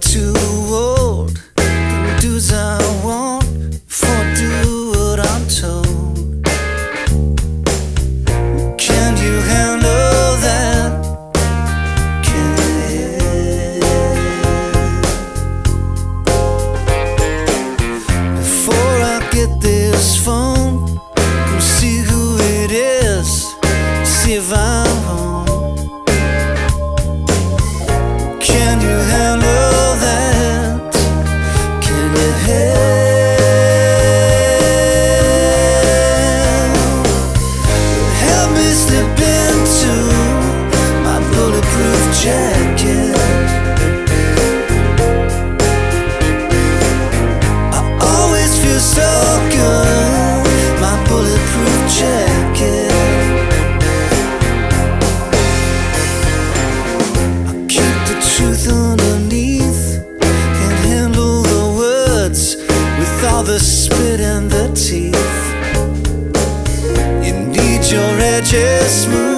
too old, I want, for do what I'm told. Can you handle that? Can? Before I get this phone, see who it is, if I. the spit and the teeth. You need your edges smooth.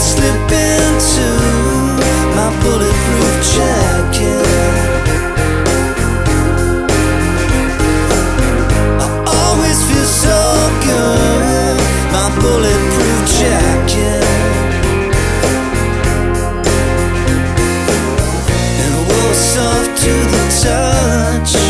slip into my bulletproof jacket. I always feel so good, my bulletproof jacket. Soft to the touch.